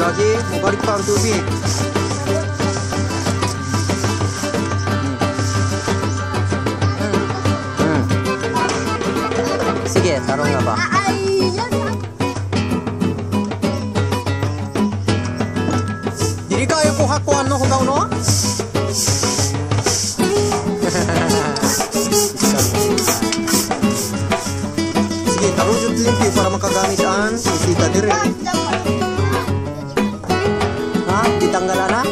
ang tubig. Hmm. Sige, tarong na ba? Dili kayo ko hakuan no kung no? Sige, tarong jud limpyo para makagamit ang bisita dire. tanggalara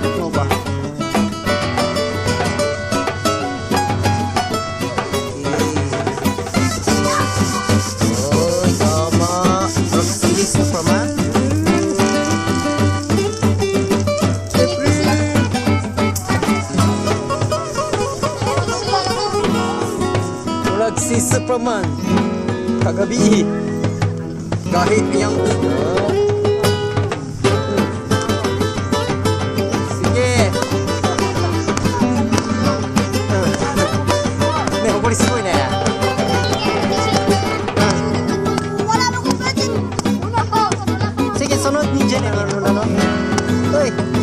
ano ba oh sama bilis na from ha si Superman kagabi kahit yang uh, tiene, no, no, no. Uy.